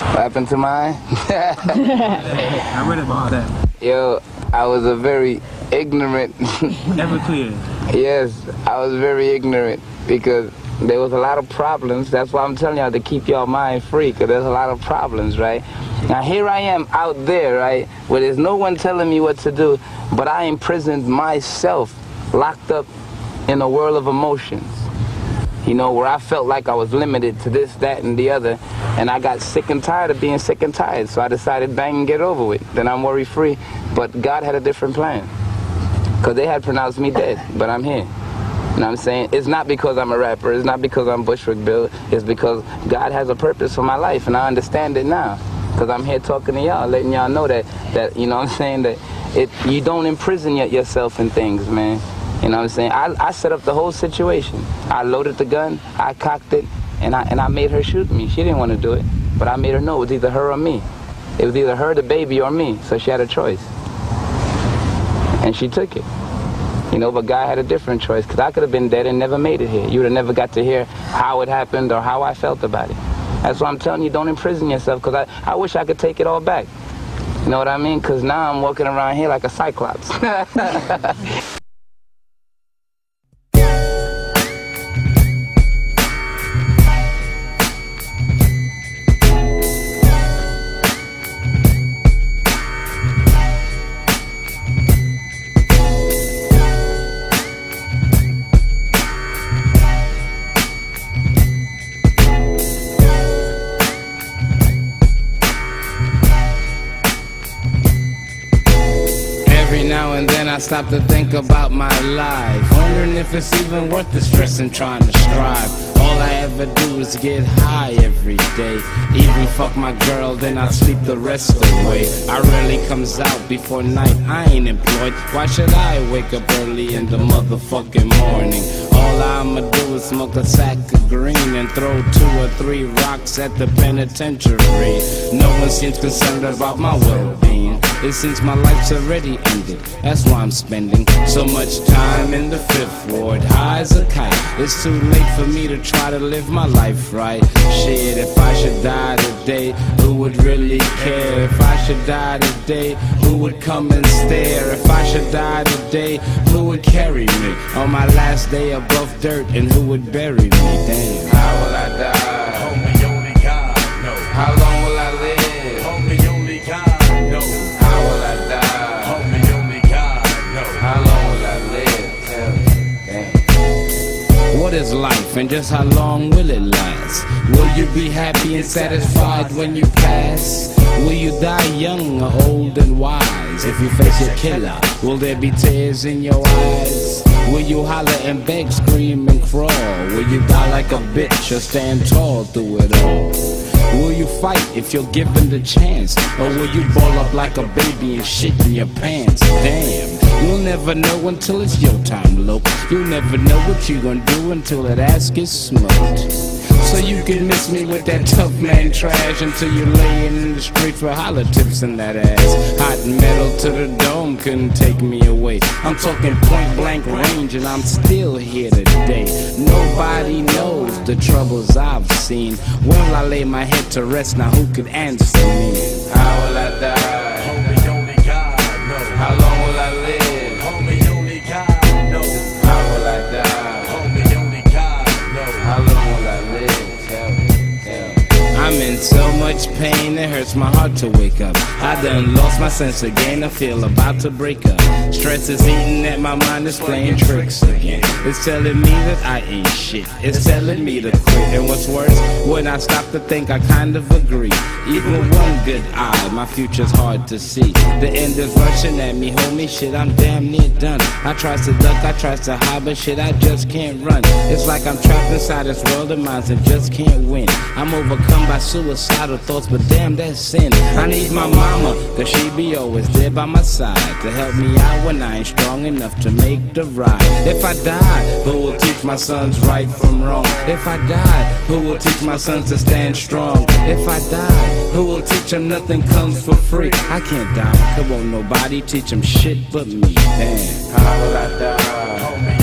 What happened to mine? I read about that. Yo, I was a very ignorant. Everclear. yes, I was very ignorant because there was a lot of problems. That's why I'm telling y'all to keep your mind free because there's a lot of problems, right? Now here I am out there, right, where there's no one telling me what to do, but I imprisoned myself, locked up in a world of emotions. You know, where I felt like I was limited to this, that, and the other, and I got sick and tired of being sick and tired. So I decided, bang, and get over with. Then I'm worry free. But God had a different plan, because they had pronounced me dead, but I'm here. You know what I'm saying? It's not because I'm a rapper. It's not because I'm Bushwick Bill. It's because God has a purpose for my life, and I understand it now. Because I'm here talking to y'all, letting y'all know that, that you know what I'm saying, that it, you don't imprison yourself in things, man. You know what I'm saying? I, I set up the whole situation. I loaded the gun, I cocked it, and I, and I made her shoot me. She didn't want to do it, but I made her know it was either her or me. It was either her, the baby, or me, so she had a choice. And she took it. You know, but God had a different choice because I could have been dead and never made it here. You would have never got to hear how it happened or how I felt about it. That's why I'm telling you, don't imprison yourself because I, I wish I could take it all back. You know what I mean? Because now I'm walking around here like a cyclops. I stop to think about my life. Wondering if it's even worth the stress and trying to strive. All I ever do is get high every day. Even fuck my girl, then I sleep the rest of the way. I rarely comes out before night, I ain't employed. Why should I wake up early in the motherfucking morning? All I'ma do is smoke a sack of green and throw two or three rocks at the penitentiary. No one seems concerned about my well-being. It seems my life's already ended. That's why I'm spending so much time in the fifth ward. High as a kite. It's too late for me to try to live my life right. Shit, if I should die today, who would really care? If I should die today, who would come and stare? If I should die today, who would carry me on my last day above dirt? And who would bury me? Damn. how will I die? Homie, only God knows. How long life and just how long will it last? Will you be happy and satisfied when you pass? Will you die young or old and wise? If you face your killer, will there be tears in your eyes? Will you holler and beg, scream and crawl? Will you die like a bitch or stand tall through it all? Will you fight if you're given the chance? Or will you ball up like a baby and shit in your pants? Damn, you'll never know until it's your time, look. You'll never know what you're gonna do until that ass gets smoked. So you can miss me with that tough man trash until you're laying in the street for holler tips in that ass. Hot metal to the dome couldn't take me away. I'm talking point blank range and I'm still here today. Nobody knows the troubles I've seen. When will I lay my head to rest? Now who could answer me? How will I die? So much pain, it hurts my heart to wake up. I done lost my sense again, I feel about to break up. Stress is eating at my mind, it's playing tricks again. It's telling me that I ain't shit, it's telling me to quit. And what's worse, when I stop to think, I kind of agree. Even one good eye, my future's hard to see. The end is rushing at me, homie, shit, I'm damn near done. I tries to duck, I tries to hide, but shit, I just can't run. It's like I'm trapped inside this world of mine and just can't win. I'm overcome by suicidal thoughts, but damn, that's sin. I need my mama, cause she be always there by my side to help me out when I ain't strong enough to make the ride. If I die, who will teach my sons right from wrong? If I die, who will teach my sons to stand strong? If I die, who will teach them nothing comes for free? I can't die, cause won't nobody teach them shit but me. Damn. How will I die?